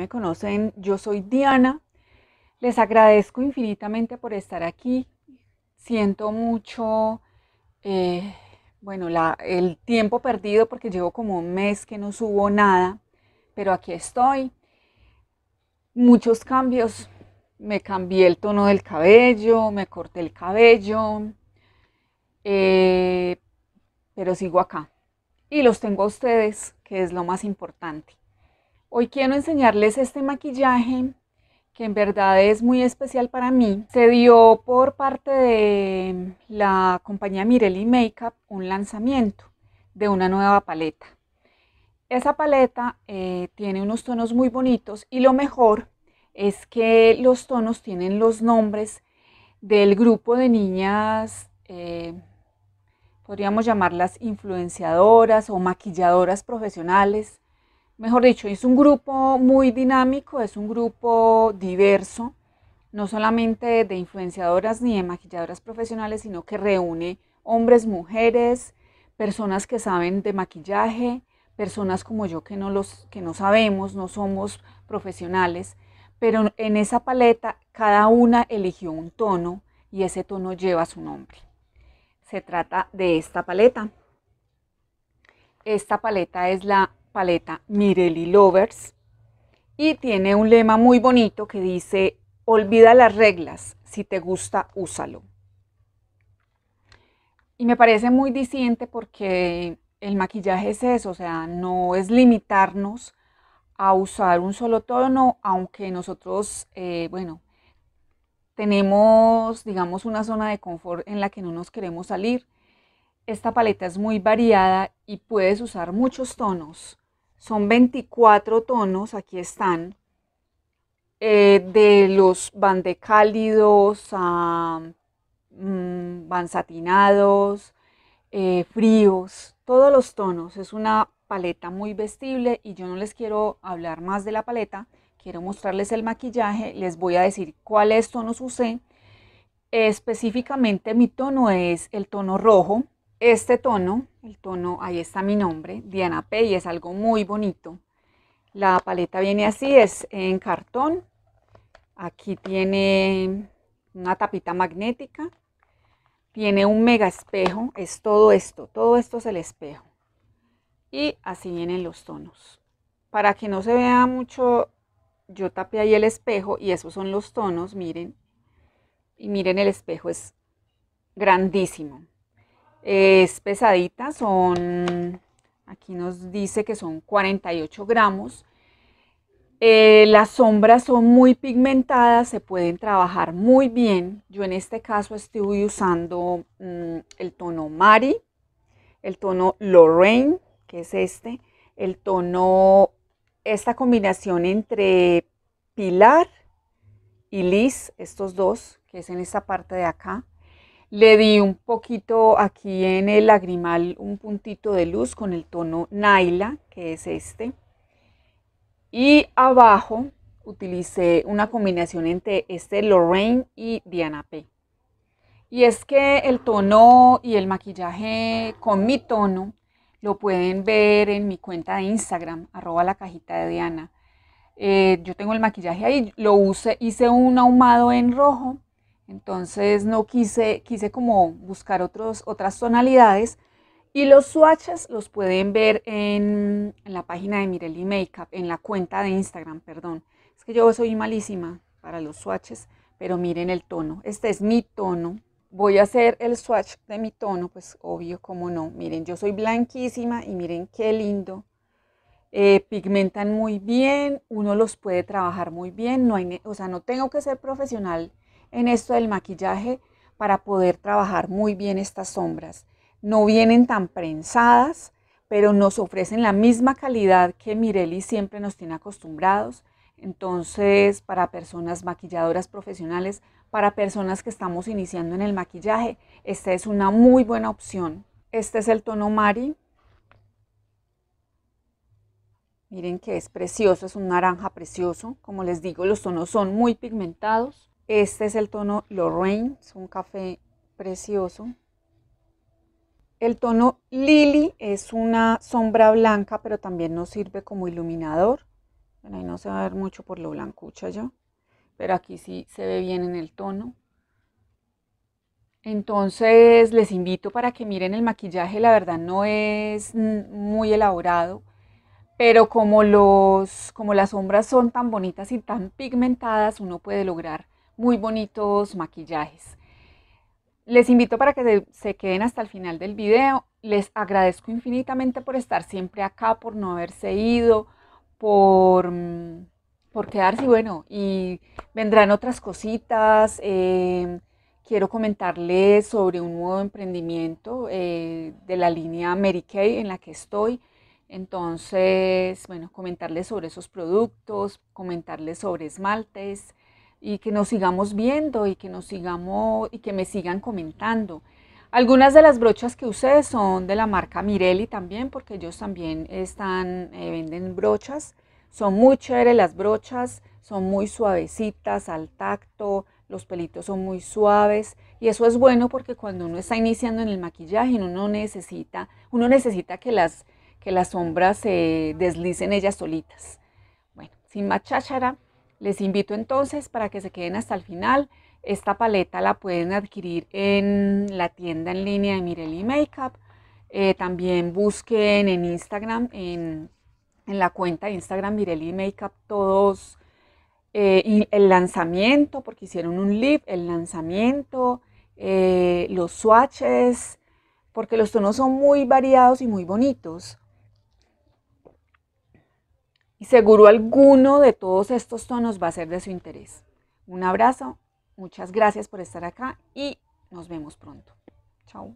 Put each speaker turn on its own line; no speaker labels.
me conocen, yo soy Diana. Les agradezco infinitamente por estar aquí. Siento mucho, eh, bueno, el tiempo perdido porque llevo como un mes que no subo nada, pero aquí estoy. Muchos cambios. Me cambié el tono del cabello, me corté el cabello, eh, pero sigo acá. Y los tengo a ustedes, que es lo más importante. Hoy quiero enseñarles este maquillaje que en verdad es muy especial para mí. Se dio por parte de la compañía Mirelli Makeup un lanzamiento de una nueva paleta. Esa paleta eh, tiene unos tonos muy bonitos y lo mejor es que los tonos tienen los nombres del grupo de niñas, eh, podríamos llamarlas influenciadoras o maquilladoras profesionales Mejor dicho, es un grupo muy dinámico, es un grupo diverso, no solamente de influenciadoras ni de maquilladoras profesionales, sino que reúne hombres, mujeres, personas que saben de maquillaje, personas como yo que no, los, que no sabemos, no somos profesionales, pero en esa paleta cada una eligió un tono y ese tono lleva su nombre. Se trata de esta paleta. Esta paleta es la paleta Mirelli Lovers y tiene un lema muy bonito que dice, olvida las reglas, si te gusta, úsalo. Y me parece muy diciente porque el maquillaje es eso, o sea, no es limitarnos a usar un solo tono, aunque nosotros, eh, bueno, tenemos, digamos, una zona de confort en la que no nos queremos salir. Esta paleta es muy variada y puedes usar muchos tonos. Son 24 tonos, aquí están, eh, de los van de cálidos a mm, van satinados, eh, fríos, todos los tonos. Es una paleta muy vestible y yo no les quiero hablar más de la paleta, quiero mostrarles el maquillaje, les voy a decir cuáles tonos usé. Específicamente mi tono es el tono rojo, este tono, el tono, ahí está mi nombre, Diana P, y es algo muy bonito. La paleta viene así, es en cartón. Aquí tiene una tapita magnética. Tiene un mega espejo, es todo esto, todo esto es el espejo. Y así vienen los tonos. Para que no se vea mucho, yo tapé ahí el espejo y esos son los tonos, miren. Y miren el espejo, es grandísimo. Es pesadita, son, aquí nos dice que son 48 gramos. Eh, las sombras son muy pigmentadas, se pueden trabajar muy bien. Yo en este caso estoy usando mm, el tono Mari, el tono Lorraine, que es este, el tono, esta combinación entre Pilar y Liz, estos dos, que es en esta parte de acá. Le di un poquito aquí en el lagrimal, un puntito de luz con el tono Naila, que es este. Y abajo utilicé una combinación entre este Lorraine y Diana P. Y es que el tono y el maquillaje con mi tono lo pueden ver en mi cuenta de Instagram, arroba la cajita de Diana. Eh, yo tengo el maquillaje ahí, lo use, hice un ahumado en rojo entonces no quise, quise como buscar otros, otras tonalidades y los swatches los pueden ver en, la página de Mirelli Makeup, en la cuenta de Instagram, perdón. Es que yo soy malísima para los swatches, pero miren el tono. Este es mi tono. Voy a hacer el swatch de mi tono, pues obvio, como no. Miren, yo soy blanquísima y miren qué lindo. Eh, pigmentan muy bien, uno los puede trabajar muy bien, no hay, o sea, no tengo que ser profesional en esto del maquillaje para poder trabajar muy bien estas sombras. No vienen tan prensadas, pero nos ofrecen la misma calidad que Mirelli siempre nos tiene acostumbrados. Entonces, para personas maquilladoras profesionales, para personas que estamos iniciando en el maquillaje, esta es una muy buena opción. Este es el tono Mari. Miren que es precioso, es un naranja precioso. Como les digo, los tonos son muy pigmentados. Este es el tono Lorraine, es un café precioso. El tono Lily es una sombra blanca, pero también nos sirve como iluminador. Ahí no se va a ver mucho por lo blancucha yo, pero aquí sí se ve bien en el tono. Entonces les invito para que miren el maquillaje, la verdad no es muy elaborado, pero como, los, como las sombras son tan bonitas y tan pigmentadas, uno puede lograr muy bonitos maquillajes. Les invito para que se, queden hasta el final del video. Les agradezco infinitamente por estar siempre acá, por no haberse ido, por, mm, por quedarse. Bueno, y vendrán otras cositas. Eh, quiero comentarles sobre un nuevo emprendimiento eh, de la línea Mary Kay en la que estoy. Entonces, bueno, comentarles sobre esos productos, comentarles sobre esmaltes y que nos sigamos viendo y que nos sigamos y que me sigan comentando. Algunas de las brochas que usé son de la marca Mirelli también, porque ellos también están, eh, venden brochas. Son muy chéveres las brochas, son muy suavecitas al tacto, los pelitos son muy suaves y eso es bueno porque cuando uno está iniciando en el maquillaje uno necesita, uno necesita que las, que las sombras se deslicen ellas solitas. Bueno, sin más les invito entonces para que se queden hasta el final. Esta paleta la pueden adquirir en la tienda en línea de Mirelli Makeup. Eh, también busquen en Instagram, en, la cuenta de Instagram Mirelli Makeup, todos eh, el lanzamiento, porque hicieron un live, el lanzamiento, eh, los swatches, porque los tonos son muy variados y muy bonitos. Y seguro alguno de todos estos tonos va a ser de su interés. Un abrazo, muchas gracias por estar acá y nos vemos pronto. Chao.